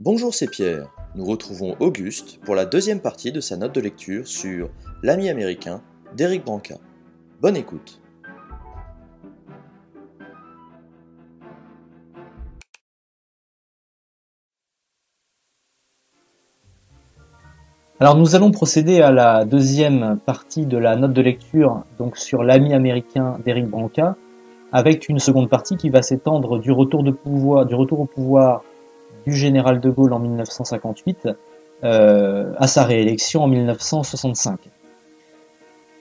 Bonjour, c'est Pierre. Nous retrouvons Auguste pour la deuxième partie de sa note de lecture sur L'ami américain d'Éric Branca. Bonne écoute. Alors nous allons procéder à la deuxième partie de la note de lecture donc sur l'ami américain d'Éric Branca avec une seconde partie qui va s'étendre du retour du retour au pouvoir du général de Gaulle en 1958 euh, à sa réélection en 1965.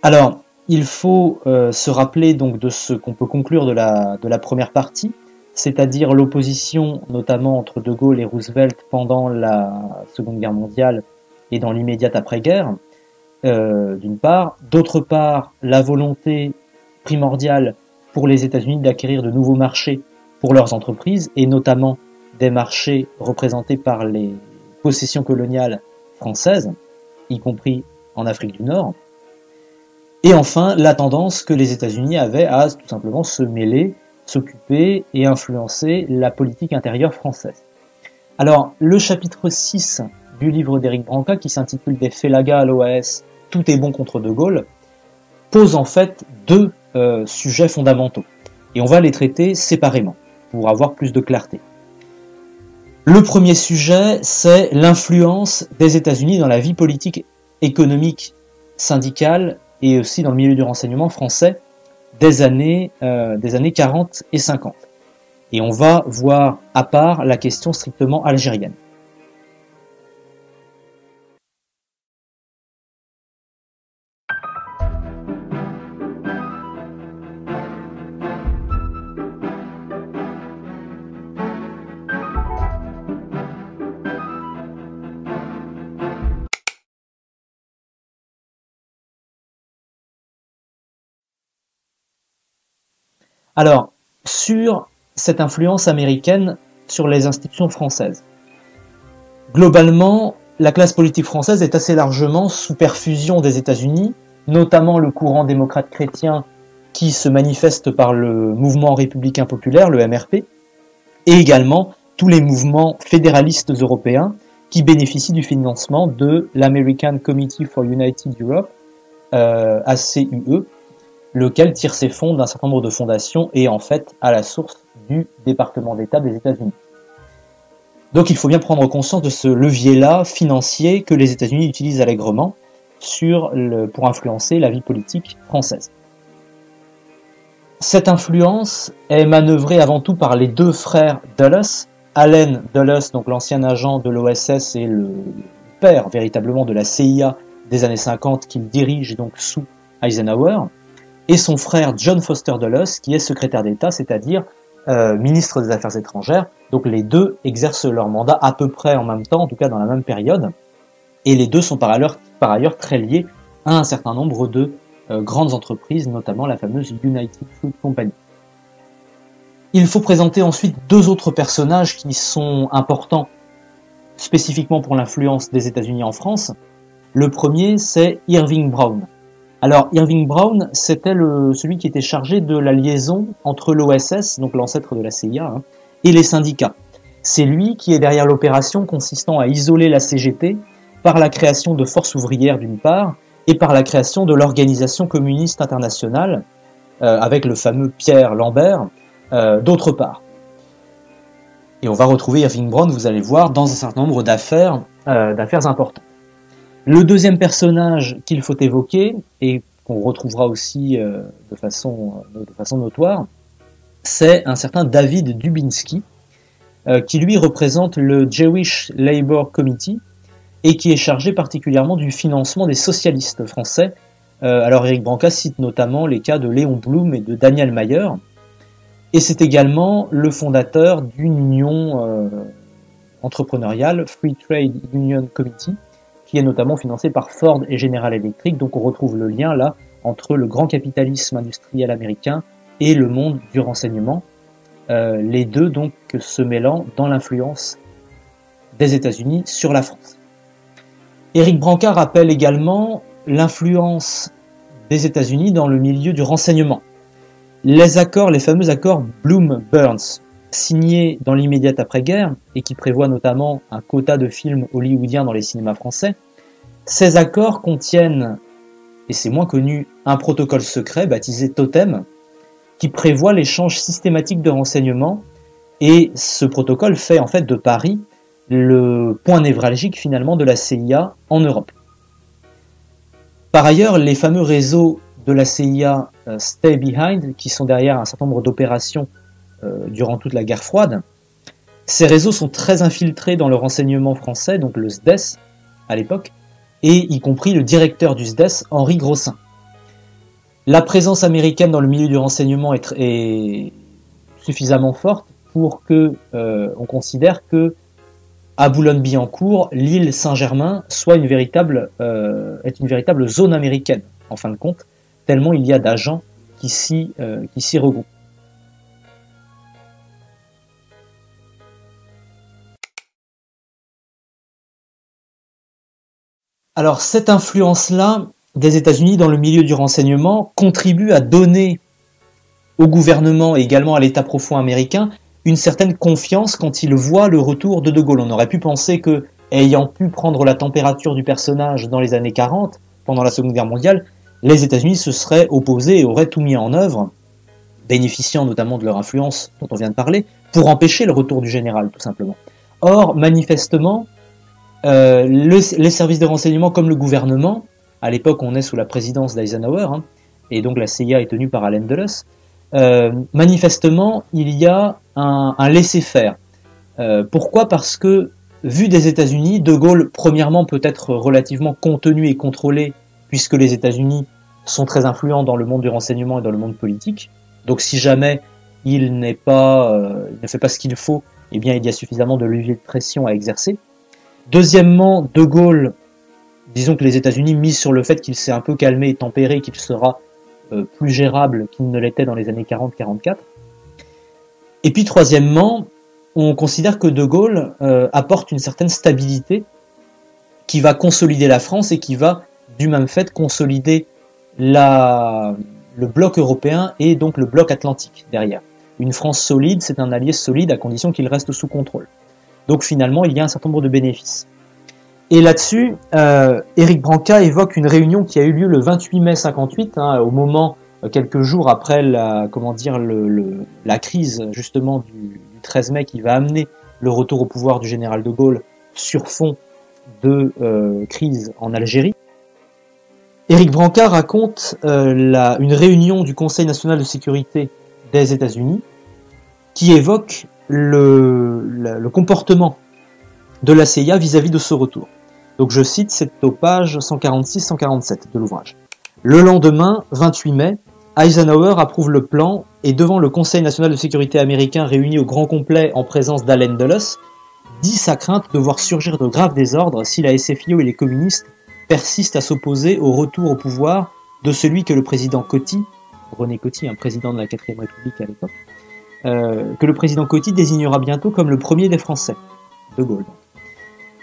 Alors, il faut euh, se rappeler donc de ce qu'on peut conclure de la, de la première partie, c'est-à-dire l'opposition notamment entre De Gaulle et Roosevelt pendant la Seconde Guerre mondiale et dans l'immédiate après-guerre, euh, d'une part. D'autre part, la volonté primordiale pour les États-Unis d'acquérir de nouveaux marchés pour leurs entreprises, et notamment des marchés représentés par les possessions coloniales françaises, y compris en Afrique du Nord. Et enfin, la tendance que les États-Unis avaient à tout simplement se mêler, s'occuper et influencer la politique intérieure française. Alors, le chapitre 6 du livre d'Éric Branca, qui s'intitule Des Félagas à l'OAS, Tout est bon contre De Gaulle, pose en fait deux euh, sujets fondamentaux. Et on va les traiter séparément, pour avoir plus de clarté. Le premier sujet, c'est l'influence des États-Unis dans la vie politique, économique, syndicale et aussi dans le milieu du renseignement français des années, euh, des années 40 et 50. Et on va voir à part la question strictement algérienne. Alors, sur cette influence américaine sur les institutions françaises. Globalement, la classe politique française est assez largement sous perfusion des États-Unis, notamment le courant démocrate chrétien qui se manifeste par le mouvement républicain populaire, le MRP, et également tous les mouvements fédéralistes européens qui bénéficient du financement de l'American Committee for United Europe, euh, ACUE, lequel tire ses fonds d'un certain nombre de fondations et en fait à la source du département d'État des États-Unis. Donc il faut bien prendre conscience de ce levier-là financier que les États-Unis utilisent allègrement pour influencer la vie politique française. Cette influence est manœuvrée avant tout par les deux frères Dulles, Allen Dulles, donc l'ancien agent de l'OSS et le père véritablement de la CIA des années 50 qu'il dirige donc sous Eisenhower, et son frère John Foster Dulles, qui est secrétaire d'État, c'est-à-dire euh, ministre des Affaires étrangères. Donc les deux exercent leur mandat à peu près en même temps, en tout cas dans la même période, et les deux sont par ailleurs, très liés à un certain nombre de euh, grandes entreprises, notamment la fameuse United Fruit Company. Il faut présenter ensuite deux autres personnages qui sont importants spécifiquement pour l'influence des États-Unis en France. Le premier, c'est Irving Brown. Alors, Irving Brown, c'était celui qui était chargé de la liaison entre l'OSS, donc l'ancêtre de la CIA, hein, et les syndicats. C'est lui qui est derrière l'opération consistant à isoler la CGT par la création de forces ouvrières d'une part, et par la création de l'Organisation communiste internationale, euh, avec le fameux Pierre Lambert, euh, d'autre part. Et on va retrouver Irving Brown, vous allez voir, dans un certain nombre d'affaires euh, d'affaires importantes. Le deuxième personnage qu'il faut évoquer, et qu'on retrouvera aussi euh, de, façon, euh, de façon notoire, c'est un certain David Dubinsky, euh, qui lui représente le Jewish Labour Committee et qui est chargé particulièrement du financement des socialistes français. alors Eric Branca cite notamment les cas de Léon Blum et de Daniel Mayer, et c'est également le fondateur d'une union entrepreneuriale, Free Trade Union Committee, qui est notamment financé par Ford et General Electric. Donc on retrouve le lien là entre le grand capitalisme industriel américain et le monde du renseignement, euh, les deux donc se mêlant dans l'influence des États-Unis sur la France. Éric Brancard rappelle également l'influence des États-Unis dans le milieu du renseignement. Les accords, les fameux accords Bloom-Burns, signés dans l'immédiate après-guerre et qui prévoient notamment un quota de films hollywoodiens dans les cinémas français, ces accords contiennent, et c'est moins connu, un protocole secret baptisé Totem, qui prévoit l'échange systématique de renseignements, et ce protocole fait en fait de Paris le point névralgique finalement de la CIA en Europe. Par ailleurs, les fameux réseaux de la CIA euh, Stay Behind, qui sont derrière un certain nombre d'opérations durant toute la guerre froide, ces réseaux sont très infiltrés dans le renseignement français, donc le SDES à l'époque, et y compris le directeur du SDES, Henri Grossin. La présence américaine dans le milieu du renseignement est, suffisamment forte pour que euh, on considère que à Boulogne-Billancourt, l'île Saint-Germain soit une véritable euh, est une véritable zone américaine en fin de compte, tellement il y a d'agents euh, qui s'y regroupent. Alors cette influence-là des États-Unis dans le milieu du renseignement contribue à donner au gouvernement et également à l'État profond américain une certaine confiance quand il voit le retour de De Gaulle. On aurait pu penser que, ayant pu prendre la température du personnage dans les années 40, pendant la Seconde Guerre mondiale, les États-Unis se seraient opposés et auraient tout mis en œuvre, bénéficiant notamment de leur influence dont on vient de parler, pour empêcher le retour du général, tout simplement. Or, manifestement, euh, les services de renseignement comme le gouvernement, à l'époque on est sous la présidence d'Eisenhower, hein, et donc la CIA est tenue par Allen Dulles, euh, manifestement il y a un, laisser-faire. Euh, pourquoi? Parce que, vu des États-Unis, De Gaulle, premièrement, peut être relativement contenu et contrôlé, puisque les États-Unis sont très influents dans le monde du renseignement et dans le monde politique. Donc si jamais il n'est pas, euh, ne fait pas ce qu'il faut, eh bien il y a suffisamment de levier de pression à exercer. Deuxièmement, De Gaulle, disons que les États-Unis misent sur le fait qu'il s'est un peu calmé et tempéré, qu'il sera euh, plus gérable qu'il ne l'était dans les années 40-44. Et puis troisièmement, on considère que De Gaulle euh, apporte une certaine stabilité qui va consolider la France et qui va du même fait consolider le bloc européen et donc le bloc atlantique derrière. Une France solide, c'est un allié solide à condition qu'il reste sous contrôle. Donc finalement, il y a un certain nombre de bénéfices. Et là-dessus, euh, Éric Branca évoque une réunion qui a eu lieu le 28 mai 58, hein, au moment, euh, quelques jours après la, comment dire, la crise justement du, 13 mai qui va amener le retour au pouvoir du général de Gaulle sur fond de euh, crise en Algérie. Éric Branca raconte euh, la, une réunion du Conseil national de sécurité des États-Unis qui évoque le, comportement de la CIA vis-à-vis de ce retour. Donc je cite, c'est au page 146-147 de l'ouvrage. Le lendemain, 28 mai, Eisenhower approuve le plan et devant le Conseil national de sécurité américain réuni au grand complet en présence d'Allen Dulles, dit sa crainte de voir surgir de graves désordres si la SFIO et les communistes persistent à s'opposer au retour au pouvoir de celui que le président Coty, René Coty, un président de la 4 République à l'époque, euh, que le président Coty désignera bientôt comme le premier des Français, De Gaulle.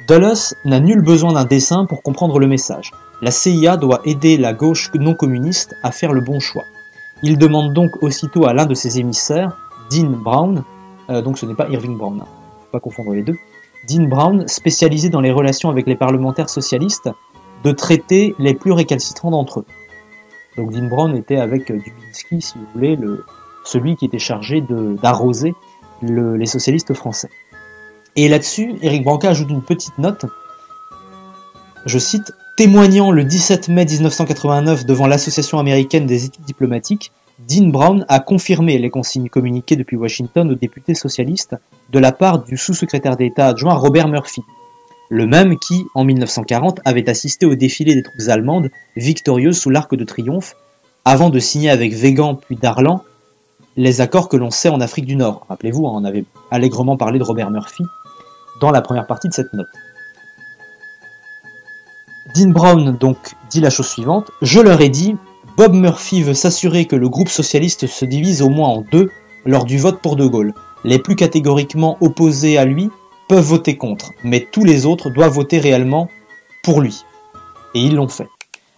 Dulles n'a nul besoin d'un dessin pour comprendre le message. La CIA doit aider la gauche non communiste à faire le bon choix. Il demande donc aussitôt à l'un de ses émissaires, Dean Brown, euh, donc ce n'est pas Irving Brown, hein, faut pas confondre les deux, Dean Brown, spécialisé dans les relations avec les parlementaires socialistes, de traiter les plus récalcitrants d'entre eux. Donc Dean Brown était avec Dubinsky, si vous voulez, le, celui qui était chargé d'arroser les socialistes français. Et là-dessus, Eric Branca ajoute une petite note, je cite, témoignant le 17 mai 1989 devant l'Association américaine des études diplomatiques, Dean Brown a confirmé les consignes communiquées depuis Washington aux députés socialistes de la part du sous-secrétaire d'État adjoint Robert Murphy, le même qui, en 1940, avait assisté au défilé des troupes allemandes victorieuses sous l'Arc de Triomphe, avant de signer avec Végan puis Darlan les accords que l'on sait en Afrique du Nord. Rappelez-vous, hein, on avait allègrement parlé de Robert Murphy dans la première partie de cette note. Dean Brown donc dit la chose suivante Je leur ai dit, Bob Murphy veut s'assurer que le groupe socialiste se divise au moins en deux lors du vote pour De Gaulle. Les plus catégoriquement opposés à lui peuvent voter contre, mais tous les autres doivent voter réellement pour lui. Et ils l'ont fait.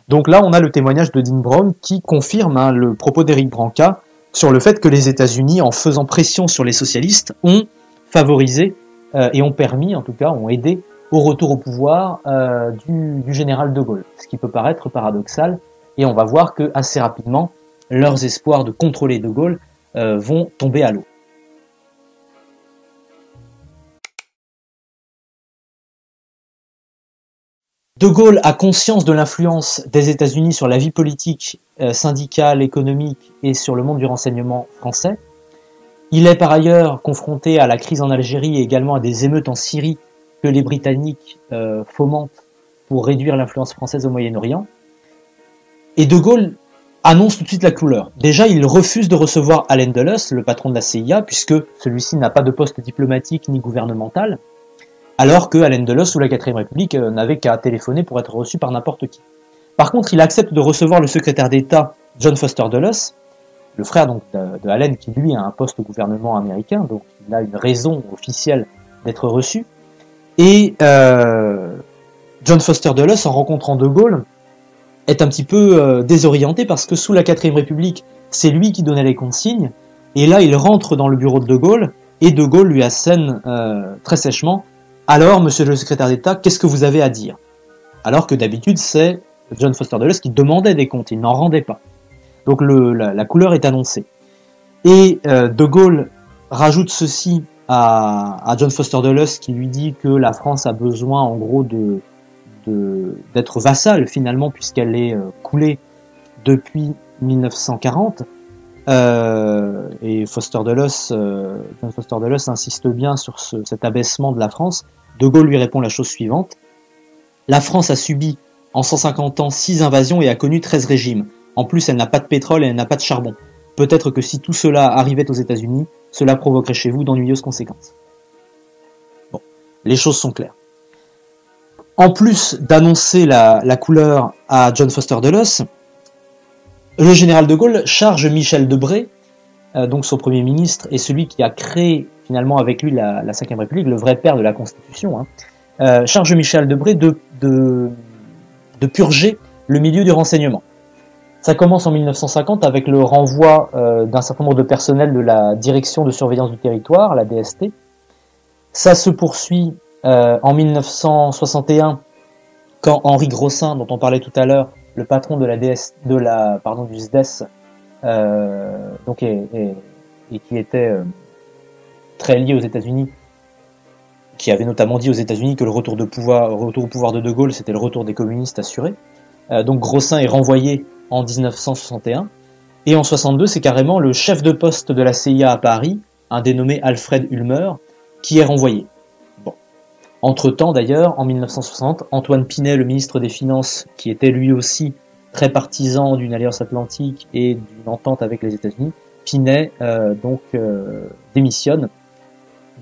Donc là, on a le témoignage de Dean Brown qui confirme hein, le propos d'Eric Branca sur le fait que les États-Unis, en faisant pression sur les socialistes, ont favorisé euh, et ont permis, en tout cas, ont aidé au retour au pouvoir euh, du, du, général de Gaulle, ce qui peut paraître paradoxal. Et on va voir que assez rapidement, leurs espoirs de contrôler de Gaulle euh, vont tomber à l'eau. De Gaulle a conscience de l'influence des États-Unis sur la vie politique, euh, syndicale, économique et sur le monde du renseignement français. Il est par ailleurs confronté à la crise en Algérie et également à des émeutes en Syrie que les Britanniques euh, fomentent pour réduire l'influence française au Moyen-Orient. Et De Gaulle annonce tout de suite la couleur. Déjà, il refuse de recevoir Allen Dulles, le patron de la CIA, puisque celui-ci n'a pas de poste diplomatique ni gouvernemental alors que Alain Deleuze sous la 4 République euh, n'avait qu'à téléphoner pour être reçu par n'importe qui. Par contre, il accepte de recevoir le secrétaire d'État John Foster Dulles, le frère donc de, Allen qui lui a un poste au gouvernement américain, donc il a une raison officielle d'être reçu. Et euh, John Foster Dulles, en rencontrant De Gaulle, est un petit peu euh, désorienté parce que sous la 4 République, c'est lui qui donnait les consignes, et là il rentre dans le bureau de De Gaulle, et De Gaulle lui assène très sèchement alors, monsieur le secrétaire d'État, qu'est-ce que vous avez à dire? Alors que d'habitude, c'est John Foster Dulles qui demandait des comptes, il n'en rendait pas. Donc la, couleur est annoncée. Et euh, De Gaulle rajoute ceci à, John Foster Dulles qui lui dit que la France a besoin en gros d'être vassale finalement puisqu'elle est euh, coulée depuis 1940 euh, et euh, Foster Dulles insiste bien sur ce, cet abaissement de la France. De Gaulle lui répond la chose suivante. La France a subi en 150 ans 6 invasions et a connu 13 régimes. En plus, elle n'a pas de pétrole et elle n'a pas de charbon. Peut-être que si tout cela arrivait aux États-Unis, cela provoquerait chez vous d'ennuyeuses conséquences. Bon, les choses sont claires. En plus d'annoncer la, la, couleur à John Foster Dulles, le général de Gaulle charge Michel Debré, euh, donc son premier ministre, et celui qui a créé finalement avec lui la, la Ve République, le vrai père de la Constitution, hein, euh, charge Michel Debré de, purger le milieu du renseignement. Ça commence en 1950 avec le renvoi euh, d'un certain nombre de personnels de la Direction de surveillance du territoire, la DST. Ça se poursuit en 1961 quand Henri Grossin, dont on parlait tout à l'heure, le patron de la de la, pardon, du SDES, euh, donc et, qui était euh, très lié aux États-Unis, qui avait notamment dit aux États-Unis que le retour au pouvoir de De Gaulle, c'était le retour des communistes assuré. Euh, donc Grossin est renvoyé en 1961. Et en 62, c'est carrément le chef de poste de la CIA à Paris, un dénommé Alfred Ulmer, qui est renvoyé. Entre-temps, d'ailleurs, en 1960, Antoine Pinet, le ministre des Finances, qui était lui aussi très partisan d'une alliance atlantique et d'une entente avec les États-Unis, Pinet euh, donc euh, démissionne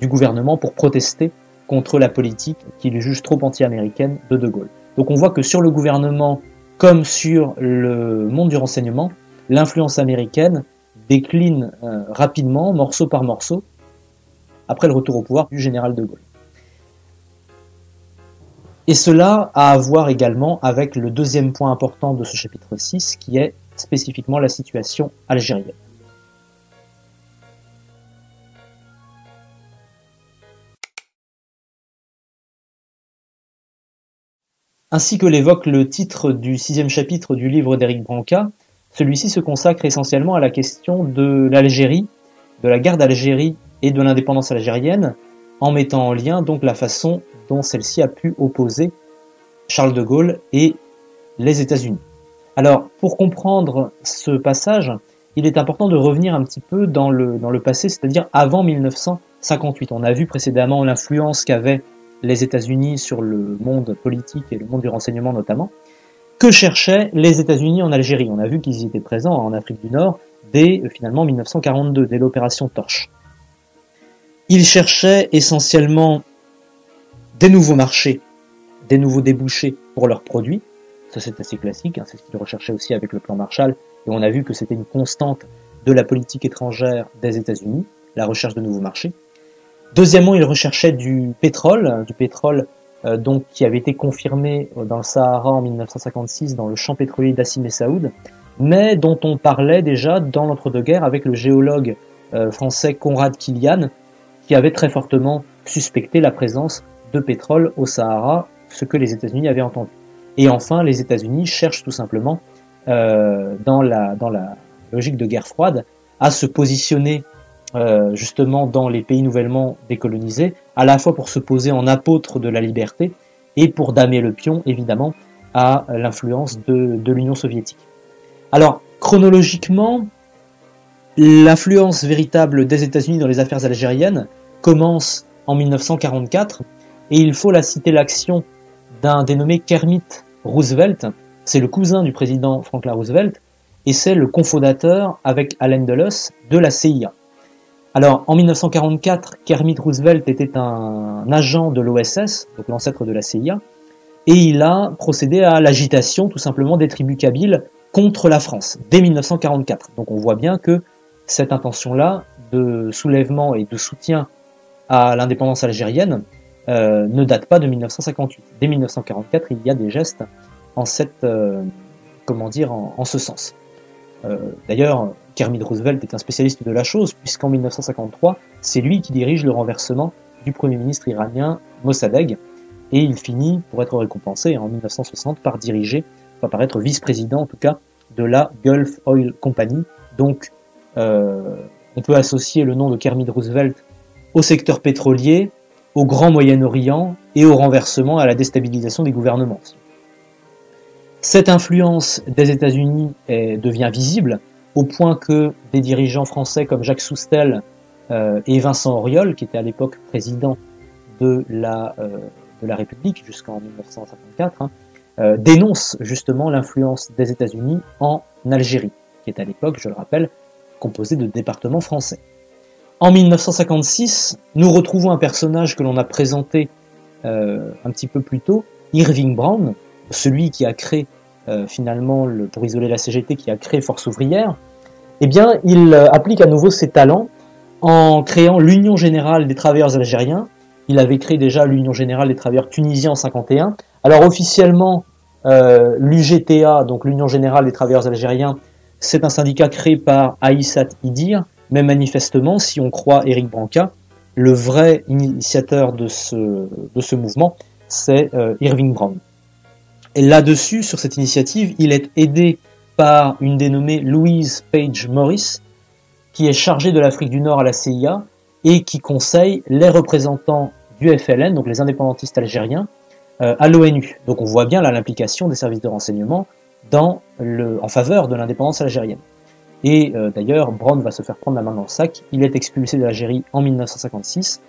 du gouvernement pour protester contre la politique qu'il juge trop anti-américaine de De Gaulle. Donc on voit que sur le gouvernement comme sur le monde du renseignement, l'influence américaine décline euh, rapidement, morceau par morceau, après le retour au pouvoir du général de Gaulle. Et cela a à voir également avec le deuxième point important de ce chapitre 6, qui est spécifiquement la situation algérienne. Ainsi que l'évoque le titre du sixième chapitre du livre d'Éric Branca, celui-ci se consacre essentiellement à la question de l'Algérie, de la guerre d'Algérie et de l'indépendance algérienne, en mettant en lien donc la façon dont celle-ci a pu opposer Charles de Gaulle et les États-Unis. Alors, pour comprendre ce passage, il est important de revenir un petit peu dans le, dans le passé, c'est-à-dire avant 1958. On a vu précédemment l'influence qu'avaient les États-Unis sur le monde politique et le monde du renseignement notamment. Que cherchaient les États-Unis en Algérie? On a vu qu'ils étaient présents en Afrique du Nord dès finalement 1942, dès l'opération Torche. Ils cherchaient essentiellement des nouveaux marchés, des nouveaux débouchés pour leurs produits. Ça c'est assez classique, hein, c'est ce qu'ils recherchaient aussi avec le plan Marshall, et on a vu que c'était une constante de la politique étrangère des États-Unis, la recherche de nouveaux marchés. Deuxièmement, ils recherchaient du pétrole, du pétrole euh, donc qui avait été confirmé dans le Sahara en 1956 dans le champ pétrolier d'Assim et Saoud. mais dont on parlait déjà dans l'entre-deux-guerres avec le géologue euh, français Conrad Kilian, qui avait très fortement suspecté la présence de pétrole au Sahara, ce que les États-Unis avaient entendu. Et enfin, les États-Unis cherchent tout simplement, euh, dans, la, logique de guerre froide, à se positionner euh, justement dans les pays nouvellement décolonisés, à la fois pour se poser en apôtre de la liberté et pour damer le pion, évidemment, à l'influence de, de l'Union soviétique. Alors, chronologiquement, l'influence véritable des États-Unis dans les affaires algériennes commence en 1944, et il faut la citer l'action d'un dénommé Kermit Roosevelt, c'est le cousin du président Franklin Roosevelt, et c'est le cofondateur avec Allen Dulles de la CIA. Alors, en 1944, Kermit Roosevelt était un agent de l'OSS, donc l'ancêtre de la CIA, et il a procédé à l'agitation tout simplement des tribus kabyles contre la France dès 1944. Donc on voit bien que cette intention-là de soulèvement et de soutien à l'indépendance algérienne euh, ne date pas de 1958. Dès 1944, il y a des gestes en cette, euh, comment dire, en, ce sens. Euh, d'ailleurs, Kermit Roosevelt est un spécialiste de la chose, puisqu'en 1953, c'est lui qui dirige le renversement du Premier ministre iranien Mossadegh, et il finit, pour être récompensé en 1960, par diriger, enfin par être vice-président en tout cas, de la Gulf Oil Company. Donc, on peut associer le nom de Kermit Roosevelt au secteur pétrolier, au Grand Moyen-Orient et au renversement, à la déstabilisation des gouvernements. Cette influence des États-Unis devient visible au point que des dirigeants français comme Jacques Soustel euh, et Vincent Auriol, qui était à l'époque président de la, euh, de la République jusqu'en 1954, hein, euh, dénoncent justement l'influence des États-Unis en Algérie, qui est à l'époque, je le rappelle, composée de départements français. En 1956, nous retrouvons un personnage que l'on a présenté euh, un petit peu plus tôt, Irving Brown, celui qui a créé euh, finalement, le, pour isoler la CGT, qui a créé Force ouvrière. Eh bien, il euh, applique à nouveau ses talents en créant l'Union générale des travailleurs algériens. Il avait créé déjà l'Union générale des travailleurs tunisiens en 51. Alors officiellement, l'UGTA, donc l'Union générale des travailleurs algériens, c'est un syndicat créé par Aïssat Idir, mais manifestement, si on croit Eric Branca, le vrai initiateur de ce, mouvement, c'est euh, Irving Brown. Et là-dessus, sur cette initiative, il est aidé par une dénommée Louise Page Morris, qui est chargée de l'Afrique du Nord à la CIA et qui conseille les représentants du FLN, donc les indépendantistes algériens, euh, à l'ONU. Donc on voit bien là l'implication des services de renseignement en faveur de l'indépendance algérienne. Et euh, d'ailleurs, Brown va se faire prendre la main dans le sac. Il est expulsé de l'Algérie en 1956.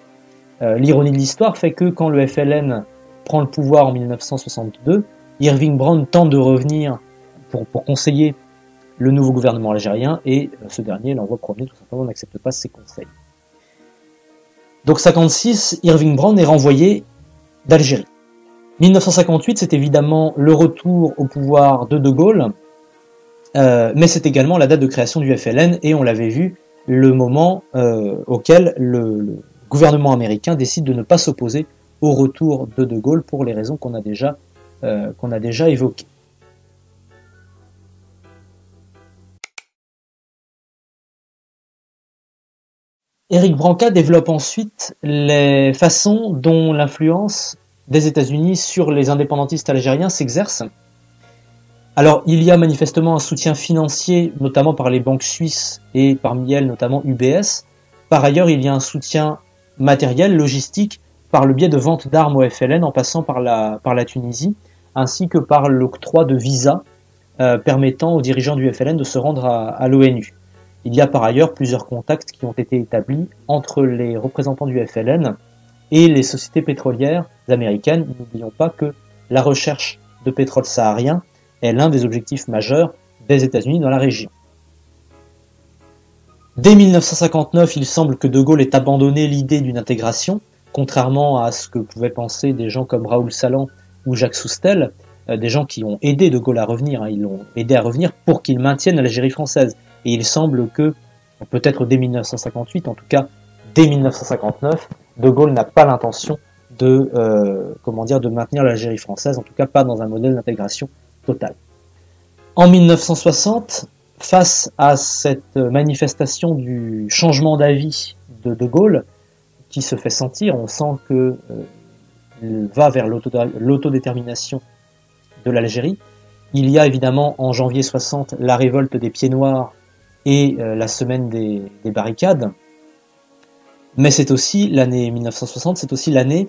Euh, l'ironie de l'histoire fait que quand le FLN prend le pouvoir en 1962, Irving Brown tente de revenir pour, pour conseiller le nouveau gouvernement algérien et euh, ce dernier l'envoie promener tout simplement n'accepte pas ses conseils. Donc 56, Irving Brown est renvoyé d'Algérie. 1958, c'est évidemment le retour au pouvoir de De Gaulle, euh, mais c'est également la date de création du FLN et on l'avait vu le moment euh, auquel le, gouvernement américain décide de ne pas s'opposer au retour de De Gaulle pour les raisons qu'on a déjà euh, qu'on a déjà évoquées. Éric Branca développe ensuite les façons dont l'influence des États-Unis sur les indépendantistes algériens s'exerce alors, il y a manifestement un soutien financier, notamment par les banques suisses et parmi elles notamment UBS. Par ailleurs, il y a un soutien matériel, logistique, par le biais de vente d'armes au FLN en passant par la, par la Tunisie, ainsi que par l'octroi de visas euh, permettant aux dirigeants du FLN de se rendre à, à l'ONU. Il y a par ailleurs plusieurs contacts qui ont été établis entre les représentants du FLN et les sociétés pétrolières américaines. N'oublions pas que la recherche de pétrole saharien est l'un des objectifs majeurs des États-Unis dans la région. Dès 1959, il semble que De Gaulle ait abandonné l'idée d'une intégration, contrairement à ce que pouvaient penser des gens comme Raoul Salan ou Jacques Soustel, euh, des gens qui ont aidé De Gaulle à revenir, hein. ils l'ont aidé à revenir pour qu'il maintienne l'Algérie française. Et il semble que, peut-être dès 1958, en tout cas dès 1959, De Gaulle n'a pas l'intention de, euh, comment dire, de maintenir l'Algérie française, en tout cas pas dans un modèle d'intégration En 1960, face à cette manifestation du changement d'avis de De Gaulle, qui se fait sentir, on sent que euh, va vers l'autodétermination de l'Algérie. Il y a évidemment en janvier 60 la révolte des Pieds Noirs et euh, la semaine des, des barricades. Mais c'est aussi l'année 1960, c'est aussi l'année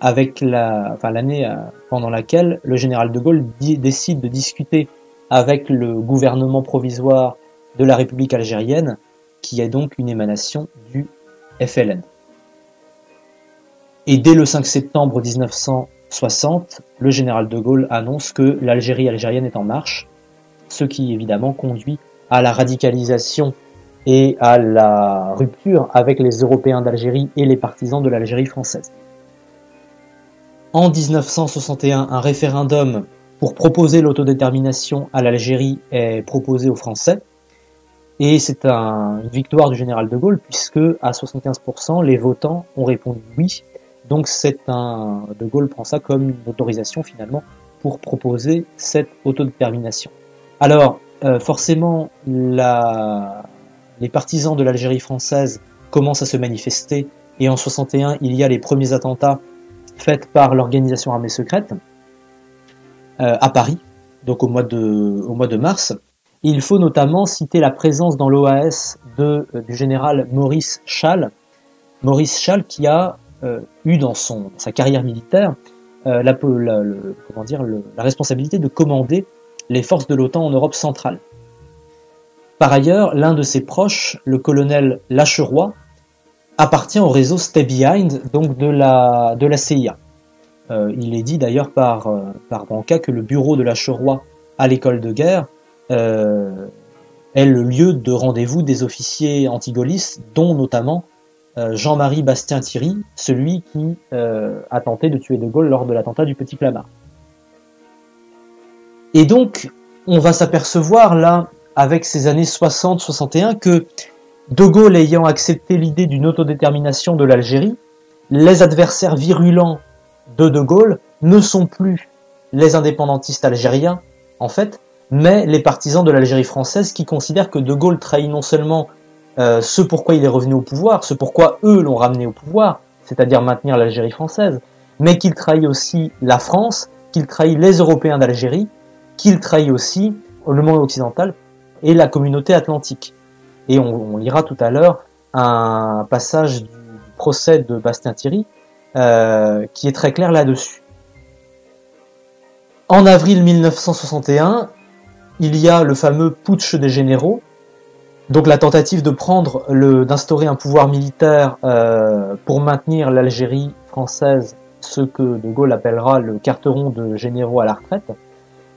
avec la, enfin l'année euh, pendant laquelle le général de Gaulle décide de discuter avec le gouvernement provisoire de la République algérienne, qui est donc une émanation du FLN. Et dès le 5 septembre 1960, le général de Gaulle annonce que l'Algérie algérienne est en marche, ce qui évidemment conduit à la radicalisation et à la rupture avec les Européens d'Algérie et les partisans de l'Algérie française. En 1961, un référendum pour proposer l'autodétermination à l'Algérie est proposé aux Français. Et c'est un, une victoire du général de Gaulle puisque à 75% les votants ont répondu oui. Donc c'est un de Gaulle prend ça comme une autorisation finalement pour proposer cette autodétermination. Alors euh, forcément les partisans de l'Algérie française commencent à se manifester et en 61 il y a les premiers attentats faits par l'organisation armée secrète euh, à Paris, donc au mois de, au mois de mars. Il faut notamment citer la présence dans l'OAS euh, du général Maurice Schall, Maurice Schall qui a euh, eu dans, son, sa carrière militaire la, la, comment dire, la responsabilité de commander les forces de l'OTAN en Europe centrale. Par ailleurs, l'un de ses proches, le colonel Lacheroy, appartient au réseau Stay Behind, donc de la, CIA. Euh, il est dit d'ailleurs par, euh, par Branca que le bureau de la Cheroy à l'école de guerre euh, est le lieu de rendez-vous des officiers antigaullistes, dont notamment Jean-Marie Bastien-Thierry, celui qui a tenté de tuer De Gaulle lors de l'attentat du Petit Clamart. Et donc, on va s'apercevoir là, avec ces années 60-61, que De Gaulle ayant accepté l'idée d'une autodétermination de l'Algérie, les adversaires virulents de De Gaulle ne sont plus les indépendantistes algériens, en fait, mais les partisans de l'Algérie française qui considèrent que De Gaulle trahit non seulement euh, ce pourquoi il est revenu au pouvoir, ce pourquoi eux l'ont ramené au pouvoir, c'est-à-dire maintenir l'Algérie française, mais qu'il trahit aussi la France, qu'il trahit les Européens d'Algérie, qu'il trahit aussi le monde occidental et la communauté atlantique. Et on, lira tout à l'heure un passage du procès de Bastien-Thierry euh, qui est très clair là-dessus. En avril 1961, il y a le fameux putsch des généraux, donc la tentative de prendre d'instaurer un pouvoir militaire euh, pour maintenir l'Algérie française, ce que De Gaulle appellera le carteron de généraux à la retraite.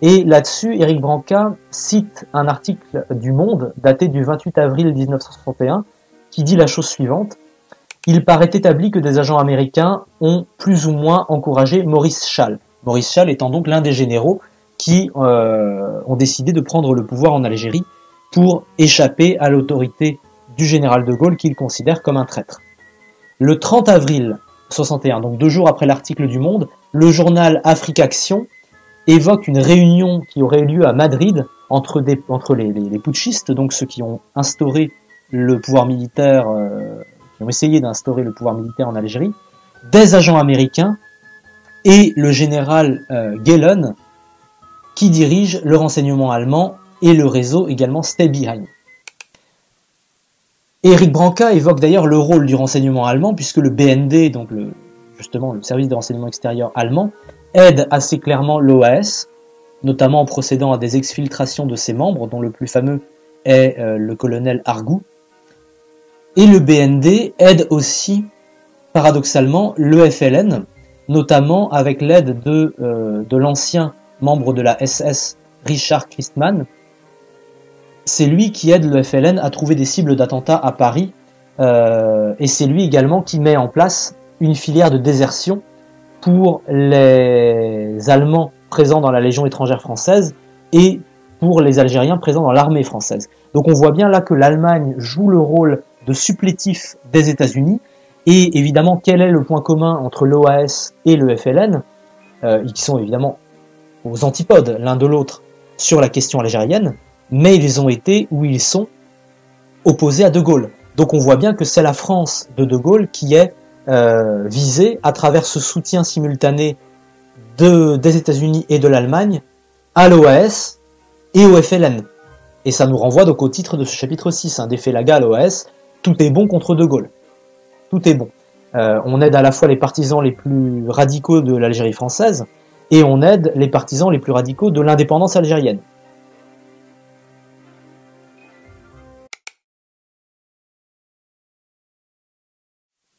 Et là-dessus, Éric Branca cite un article du Monde daté du 28 avril 1961 qui dit la chose suivante il paraît établi que des agents américains ont plus ou moins encouragé Maurice Schall. Maurice Schall étant donc l'un des généraux qui euh, ont décidé de prendre le pouvoir en Algérie pour échapper à l'autorité du général de Gaulle qu'il considère comme un traître. Le 30 avril 61, donc deux jours après l'article du Monde, le journal Afrique Action évoque une réunion qui aurait eu lieu à Madrid entre, les, putschistes, donc ceux qui ont instauré le pouvoir militaire euh, qui ont essayé d'instaurer le pouvoir militaire en Algérie, des agents américains et le général euh, Gellon, qui dirige le renseignement allemand et le réseau également Stay Behind. Eric Branca évoque d'ailleurs le rôle du renseignement allemand, puisque le BND, donc justement le service de renseignement extérieur allemand, aide assez clairement l'OAS, notamment en procédant à des exfiltrations de ses membres, dont le plus fameux est euh, le colonel Argou, et le BND aide aussi, paradoxalement, le FLN, notamment avec l'aide de, euh, de l'ancien membre de la SS, Richard Christman. C'est lui qui aide le FLN à trouver des cibles d'attentats à Paris, euh, et c'est lui également qui met en place une filière de désertion pour les Allemands présents dans la Légion étrangère française et pour les Algériens présents dans l'armée française. Donc on voit bien là que l'Allemagne joue le rôle de supplétifs des États-Unis. Et évidemment, quel est le point commun entre l'OAS et le FLN, euh, qui sont évidemment aux antipodes l'un de l'autre. sur la question algérienne, mais ils ont été ou ils sont opposés à De Gaulle. Donc on voit bien que c'est la France de De Gaulle qui est euh, visée à travers ce soutien simultané de, des États-Unis et de l'Allemagne à l'OAS et au FLN. Et ça nous renvoie donc au titre de ce chapitre 6, hein, des à l'OAS, tout est bon contre De Gaulle. Tout est bon. Euh, on aide à la fois les partisans les plus radicaux de l'Algérie française et on aide les partisans les plus radicaux de l'indépendance algérienne.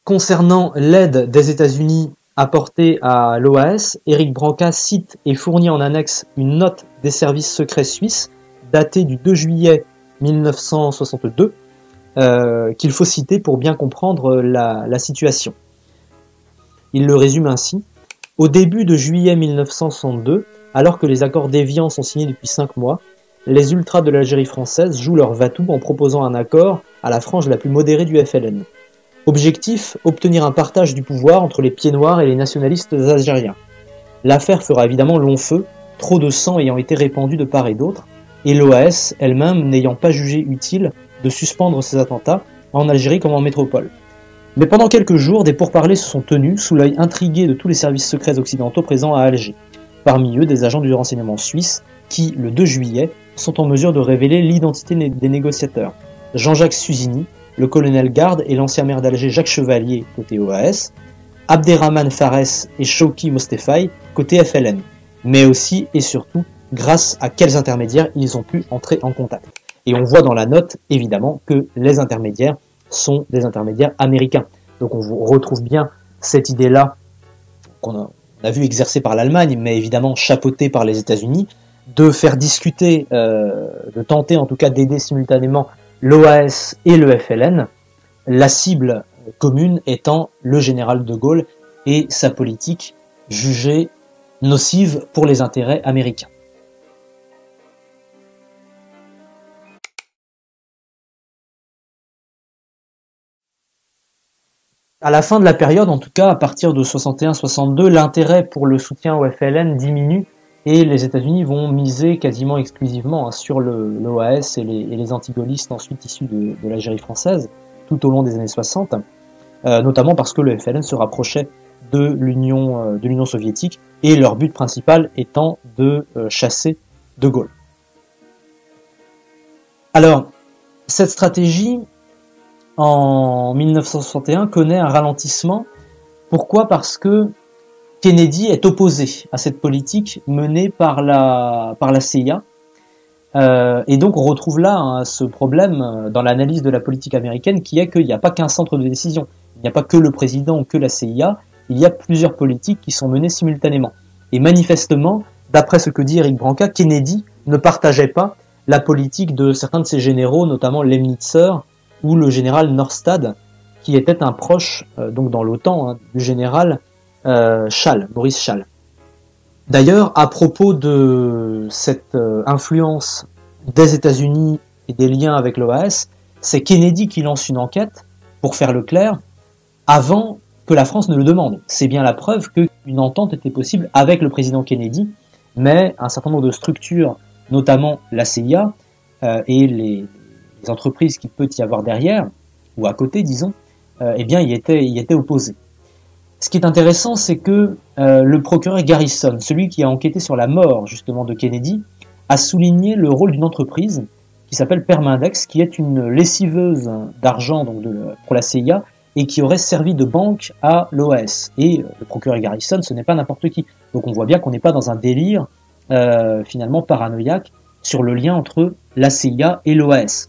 Concernant l'aide des États-Unis apportée à l'OAS, Éric Branca cite et fournit en annexe une note des services secrets suisses datée du 2 juillet 1962 euh, qu'il faut citer pour bien comprendre la, situation. Il le résume ainsi. Au début de juillet 1962, alors que les accords d'Évian sont signés depuis cinq mois, les ultras de l'Algérie française jouent leur vatou en proposant un accord à la frange la plus modérée du FLN. Objectif, obtenir un partage du pouvoir entre les pieds noirs et les nationalistes algériens. L'affaire fera évidemment long feu, trop de sang ayant été répandu de part et d'autre, et l'OAS elle-même n'ayant pas jugé utile de suspendre ces attentats en Algérie comme en métropole. Mais pendant quelques jours, des pourparlers se sont tenus sous l'œil intrigué de tous les services secrets occidentaux présents à Alger. Parmi eux, des agents du renseignement suisse qui, le 2 juillet, sont en mesure de révéler l'identité des négociateurs. Jean-Jacques Suzini, le colonel Garde et l'ancien maire d'Alger Jacques Chevalier, côté OAS, Abderrahman Fares et Shouki Mostefai, côté FLN. Mais aussi et surtout grâce à quels intermédiaires ils ont pu entrer en contact. Et on voit dans la note, évidemment, que les intermédiaires sont des intermédiaires américains. Donc on retrouve bien cette idée-là qu'on a, vu exercée par l'Allemagne, mais évidemment chapeautée par les États-Unis, de faire discuter, euh, de tenter en tout cas d'aider simultanément l'OAS et le FLN, la cible commune étant le général de Gaulle et sa politique jugée nocive pour les intérêts américains. À la fin de la période, en tout cas à partir de 61-62, l'intérêt pour le soutien au FLN diminue et les États-Unis vont miser quasiment exclusivement hein, sur l'OAS et les, et les ensuite issus de, l'Algérie française tout au long des années 60, euh, notamment parce que le FLN se rapprochait de l'Union euh, de l'Union soviétique et leur but principal étant de euh, chasser De Gaulle. Alors, cette stratégie, en 1961 connaît un ralentissement. Pourquoi? Parce que Kennedy est opposé à cette politique menée par la, par la CIA. Euh, et donc on retrouve là hein, ce problème dans l'analyse de la politique américaine qui est qu'il n'y a pas qu'un centre de décision. Il n'y a pas que le président ou que la CIA. Il y a plusieurs politiques qui sont menées simultanément. Et manifestement, d'après ce que dit Eric Branca, Kennedy ne partageait pas la politique de certains de ses généraux, notamment Lemnitzer, ou le général Norstad, qui était un proche, euh, donc dans l'OTAN, hein, du général euh, Schall, Maurice Schall. D'ailleurs, à propos de cette euh, influence des États-Unis et des liens avec l'OAS, c'est Kennedy qui lance une enquête pour faire le clair avant que la France ne le demande. C'est bien la preuve qu'une entente était possible avec le président Kennedy, mais un certain nombre de structures, notamment la CIA euh, et les, entreprises qu'il peut y avoir derrière, ou à côté, disons, euh, eh bien, il était, il était opposé. Ce qui est intéressant, c'est que euh, le procureur Garrison, celui qui a enquêté sur la mort justement de Kennedy, a souligné le rôle d'une entreprise qui s'appelle Permindex, qui est une lessiveuse d'argent pour la CIA et qui aurait servi de banque à l'OS. Et euh, le procureur Garrison, ce n'est pas n'importe qui. Donc on voit bien qu'on n'est pas dans un délire euh, finalement paranoïaque sur le lien entre la CIA et l'OAS.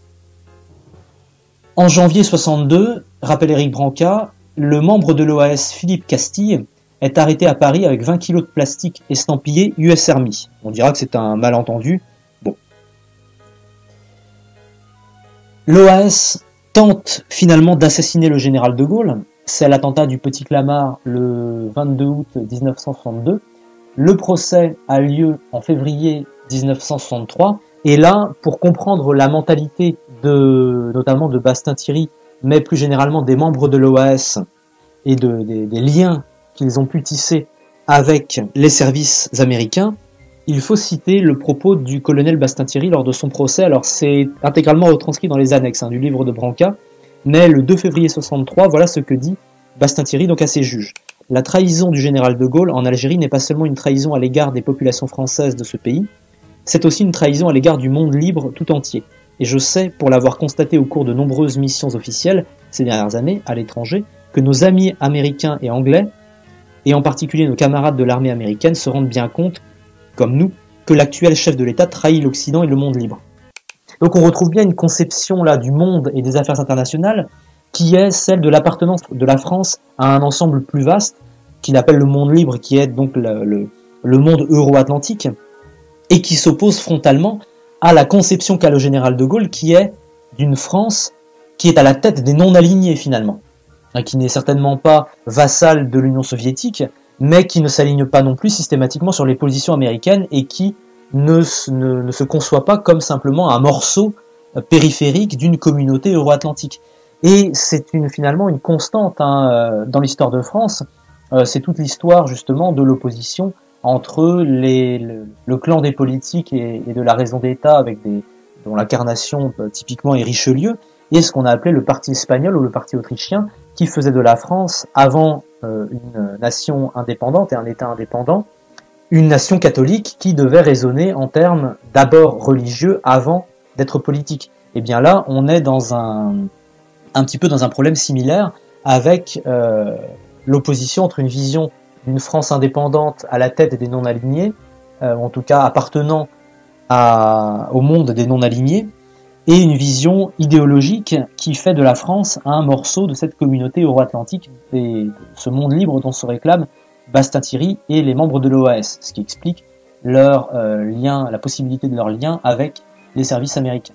En janvier 62, rappelle Eric Branca, le membre de l'OAS Philippe Castille est arrêté à Paris avec 20 kilos de plastique estampillé US Army. On dira que c'est un malentendu. Bon. L'OAS tente finalement d'assassiner le général de Gaulle. C'est l'attentat du Petit Clamart le 22 août 1962. Le procès a lieu en février 1963. Et là, pour comprendre la mentalité de, notamment de Bastien Thierry, mais plus généralement des membres de l'OAS et de, des, liens qu'ils ont pu tisser avec les services américains, il faut citer le propos du colonel Bastin-Thierry lors de son procès. Alors c'est intégralement retranscrit dans les annexes hein, du livre de Branca, mais le 2 février 63, voilà ce que dit Bastin-Thierry donc à ses juges. La trahison du général de Gaulle en Algérie n'est pas seulement une trahison à l'égard des populations françaises de ce pays, c'est aussi une trahison à l'égard du monde libre tout entier. Et je sais, pour l'avoir constaté au cours de nombreuses missions officielles ces dernières années à l'étranger, que nos amis américains et anglais, et en particulier nos camarades de l'armée américaine, se rendent bien compte, comme nous, que l'actuel chef de l'État trahit l'Occident et le monde libre. Donc on retrouve bien une conception là du monde et des affaires internationales qui est celle de l'appartenance de la France à un ensemble plus vaste, qu'il appelle le monde libre, qui est donc le, monde euro-atlantique, et qui s'oppose frontalement à la conception qu'a le général de Gaulle, qui est d'une France qui est à la tête des non-alignés finalement, hein, qui n'est certainement pas vassal de l'Union soviétique, mais qui ne s'aligne pas non plus systématiquement sur les positions américaines et qui ne, se conçoit pas comme simplement un morceau euh, périphérique d'une communauté euro-atlantique. Et c'est une, finalement une constante hein, euh, dans l'histoire de France. Euh, c'est toute l'histoire justement de l'opposition entre le, clan des politiques et, de la raison d'État, avec des, dont l'incarnation euh, typiquement est Richelieu, et ce qu'on a appelé le parti espagnol ou le parti autrichien, qui faisait de la France, avant une nation indépendante et un État indépendant, une nation catholique qui devait raisonner en termes d'abord religieux avant d'être politique. Et eh bien là, on est dans un, un petit peu dans un problème similaire avec euh, l'opposition entre une vision d'une France indépendante à la tête des non-alignés, euh, en tout cas appartenant au monde des non-alignés, et une vision idéologique qui fait de la France un morceau de cette communauté euro-atlantique ce monde libre dont se réclament Bastin-Thierry et les membres de l'OAS, ce qui explique leur euh, lien, la possibilité de leur lien avec les services américains.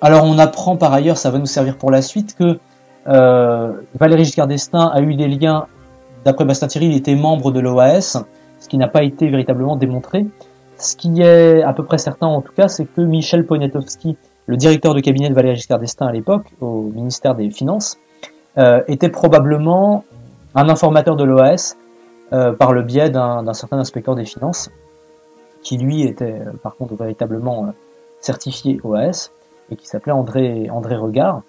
Alors on apprend par ailleurs, ça va nous servir pour la suite, que euh, Valéry Giscard d'Estaing a eu des liens, d'après Bastien Thierry, il était membre de l'OAS, ce qui n'a pas été véritablement démontré. Ce qui est à peu près certain en tout cas, c'est que Michel Poniatowski, le directeur de cabinet de Valéry Giscard d'Estaing à l'époque, au ministère des Finances, euh, était probablement un informateur de l'OAS euh, par le biais d'un certain inspecteur des finances, qui lui était par contre véritablement certifié OAS et qui s'appelait André Regard,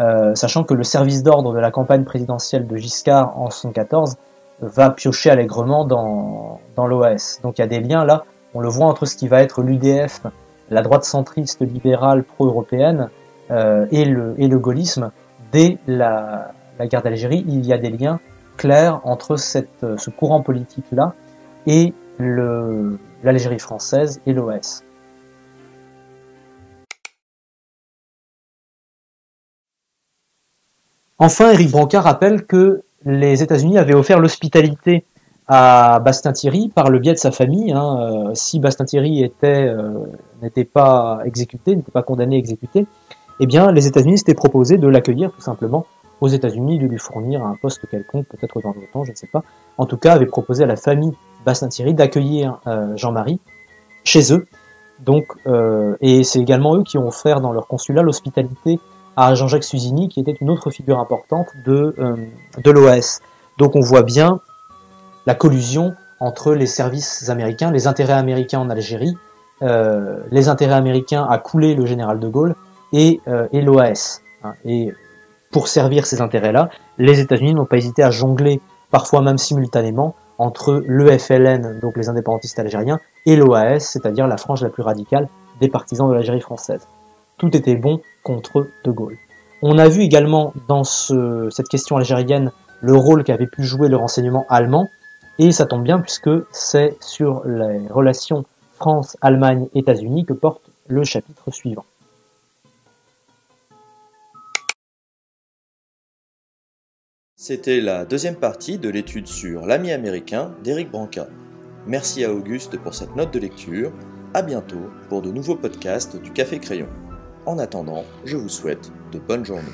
euh, sachant que le service d'ordre de la campagne présidentielle de Giscard en 1974 va piocher allègrement dans, dans l'OAS. Donc il y a des liens là, on le voit entre ce qui va être l'UDF, la droite centriste libérale pro-européenne euh, et, le, et le gaullisme. Dès la, guerre d'Algérie, il y a des liens clairs entre ce courant politique-là et l'Algérie française et l'OAS. Enfin, Eric Brancard rappelle que les États-Unis avaient offert l'hospitalité à Bastien-Thierry par le biais de sa famille. Hein. Euh, si Bastien-Thierry était euh, n'était pas exécuté, n'était pas condamné, exécuté, eh bien, les États-Unis s'étaient proposé de l'accueillir tout simplement aux États-Unis, de lui fournir un poste quelconque, peut-être dans temps, je ne sais pas. En tout cas, avait proposé à la famille Bastien-Thierry d'accueillir euh, Jean-Marie chez eux. Donc, et c'est également eux qui ont offert dans leur consulat l'hospitalité à Jean-Jacques Suzini, qui était une autre figure importante de, euh, de l'OAS. Donc on voit bien la collusion entre les services américains, les intérêts américains en Algérie, euh, les intérêts américains à couler le général de Gaulle et, euh, et l'OAS. Hein. Et pour servir ces intérêts-là, les États-Unis n'ont pas hésité à jongler, parfois même simultanément, entre le FLN, donc les indépendantistes algériens, et l'OAS, c'est-à-dire la frange la plus radicale des partisans de l'Algérie française tout était bon contre De Gaulle. On a vu également dans cette question algérienne le rôle qu'avait pu jouer le renseignement allemand, et ça tombe bien puisque c'est sur les relations France-Allemagne-États-Unis que porte le chapitre suivant. C'était la deuxième partie de l'étude sur l'ami américain d'Éric Branca. Merci à Auguste pour cette note de lecture. À bientôt pour de nouveaux podcasts du Café Crayon. En attendant, je vous souhaite de bonnes journées.